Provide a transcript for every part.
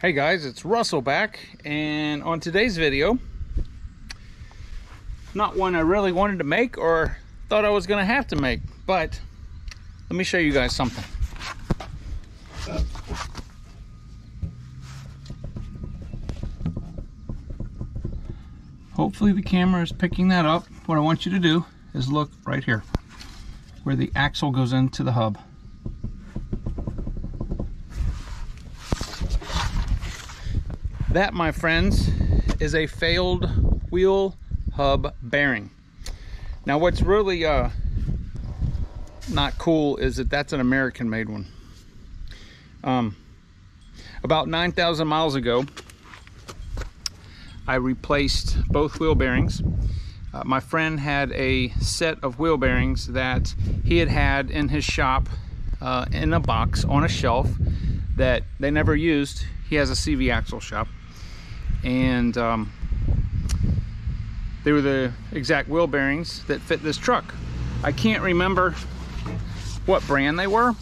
Hey guys, it's Russell back, and on today's video, not one I really wanted to make or thought I was gonna have to make, but let me show you guys something. Hopefully the camera is picking that up. What I want you to do is look right here, where the axle goes into the hub. That, my friends, is a failed wheel hub bearing. Now, what's really uh, not cool is that that's an American-made one. Um, about 9,000 miles ago, I replaced both wheel bearings. Uh, my friend had a set of wheel bearings that he had had in his shop uh, in a box on a shelf that they never used. He has a CV axle shop and um, they were the exact wheel bearings that fit this truck. I can't remember what brand they were,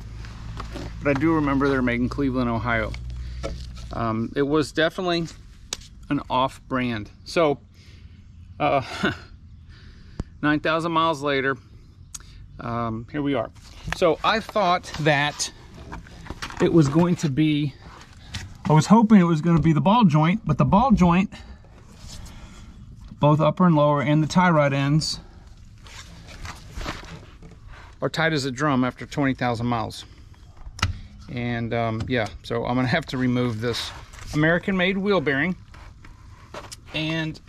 but I do remember they're made in Cleveland, Ohio. Um, it was definitely an off brand. So, uh, 9,000 miles later, um, here we are. So I thought that it was going to be I was hoping it was going to be the ball joint, but the ball joint, both upper and lower, and the tie rod ends are tight as a drum after 20,000 miles. And um, yeah, so I'm gonna have to remove this American-made wheel bearing. And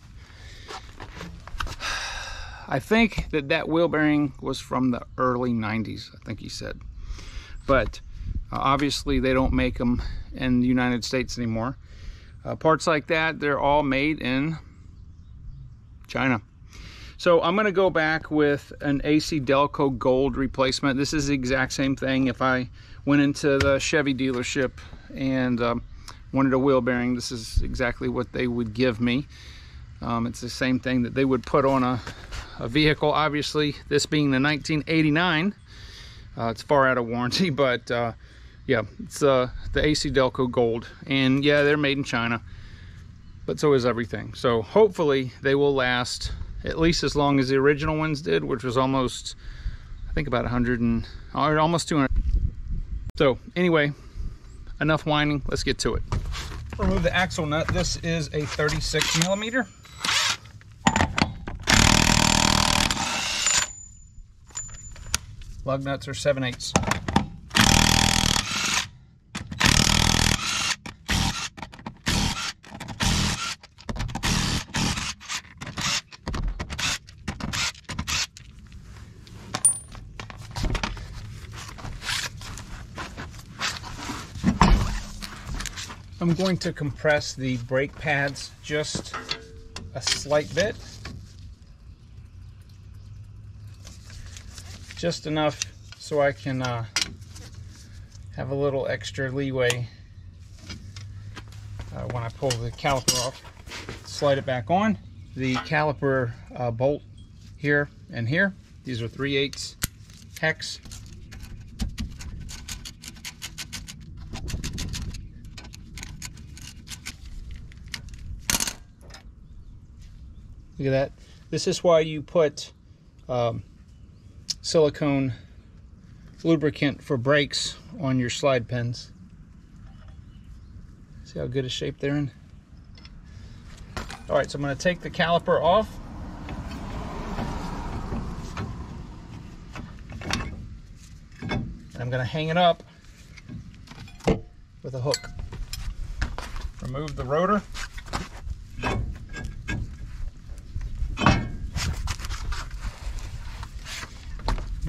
I think that that wheel bearing was from the early 90s, I think he said. But uh, obviously, they don't make them in the United States anymore. Uh, parts like that, they're all made in China. So I'm going to go back with an AC Delco Gold replacement. This is the exact same thing. If I went into the Chevy dealership and um, wanted a wheel bearing, this is exactly what they would give me. Um, it's the same thing that they would put on a, a vehicle. Obviously, this being the 1989, uh, it's far out of warranty, but uh, yeah, it's uh, the AC Delco Gold. And yeah, they're made in China, but so is everything. So hopefully they will last at least as long as the original ones did, which was almost, I think about 100 and, or almost 200. So anyway, enough whining, let's get to it. Remove the axle nut. This is a 36 millimeter. Lug nuts are 7 eighths. I'm going to compress the brake pads just a slight bit. Just enough so I can uh, have a little extra leeway uh, when I pull the caliper off. Slide it back on. The caliper uh, bolt here and here. These are 3 8 hex Look at that. This is why you put um, silicone lubricant for brakes on your slide pins. See how good a shape they're in? All right, so I'm gonna take the caliper off. And I'm gonna hang it up with a hook. Remove the rotor.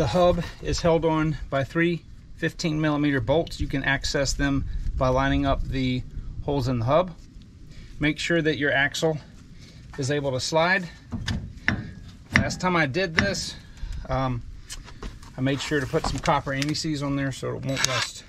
The hub is held on by three 15 millimeter bolts. You can access them by lining up the holes in the hub. Make sure that your axle is able to slide. Last time I did this, um, I made sure to put some copper anti-seize on there so it won't rust.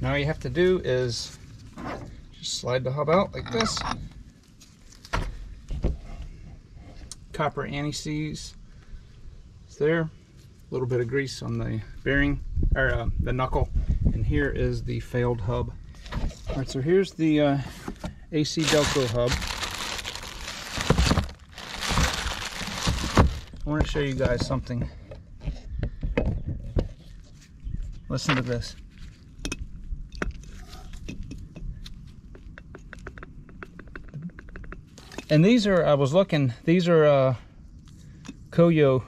Now all you have to do is just slide the hub out like this. copper anti-seize. It's there. A little bit of grease on the bearing, or uh, the knuckle. And here is the failed hub. All right, so here's the uh, AC Delco hub. I want to show you guys something. Listen to this. And these are, I was looking, these are uh, Koyo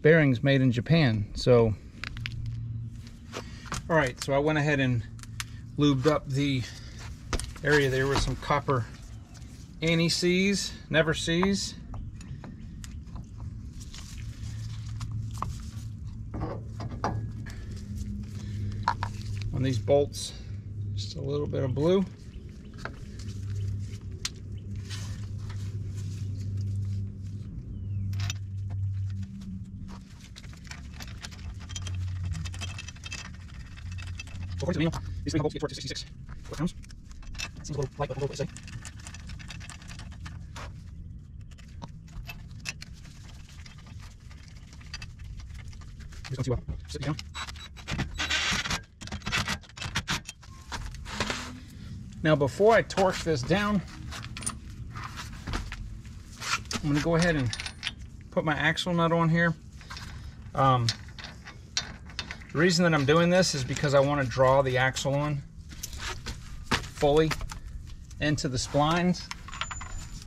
bearings made in Japan. So, all right, so I went ahead and lubed up the area there with some copper anti-seize, never seize. On these bolts, just a little bit of blue. According to the manual, these things bolts get torqued to 66 pounds. Seems a little light, but a little bit safe. Just going to uh, sit down. Now before I torque this down, I'm going to go ahead and put my axle nut on here. Um, the reason that I'm doing this is because I want to draw the axle on fully into the splines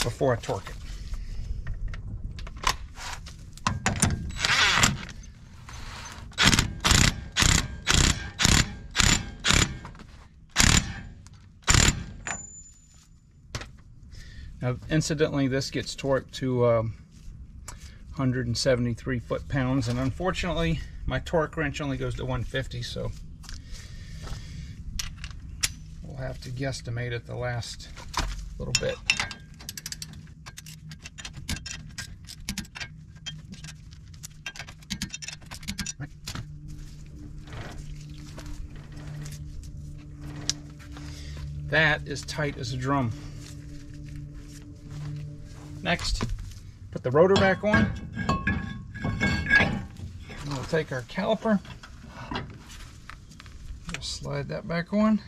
before I torque it. Now, incidentally, this gets torqued to um, 173 foot-pounds, and unfortunately, my torque wrench only goes to 150, so we'll have to guesstimate at the last little bit. That is tight as a drum. Next, put the rotor back on. Take our caliper. Slide that back on.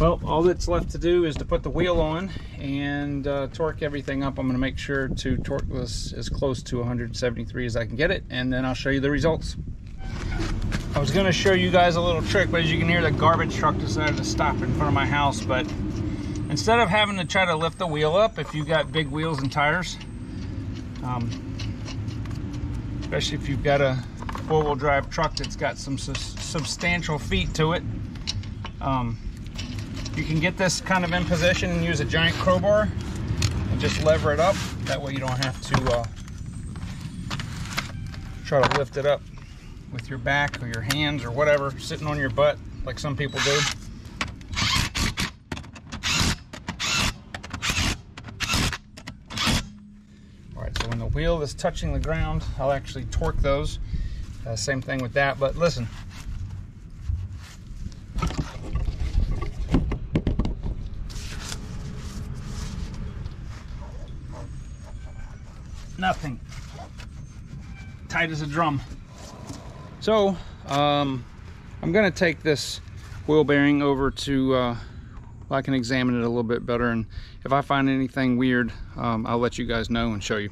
Well, all that's left to do is to put the wheel on and uh, torque everything up. I'm going to make sure to torque this as close to 173 as I can get it, and then I'll show you the results. I was going to show you guys a little trick, but as you can hear, the garbage truck decided to stop in front of my house. But instead of having to try to lift the wheel up, if you got big wheels and tires, um, especially if you've got a four-wheel drive truck that's got some su substantial feet to it, um, you can get this kind of in position and use a giant crowbar and just lever it up. That way you don't have to uh, try to lift it up with your back or your hands or whatever, sitting on your butt like some people do. All right, so when the wheel is touching the ground, I'll actually torque those. Uh, same thing with that, but listen, nothing. Tight as a drum. So, um, I'm gonna take this wheel bearing over to, uh, I can examine it a little bit better and if I find anything weird, um, I'll let you guys know and show you.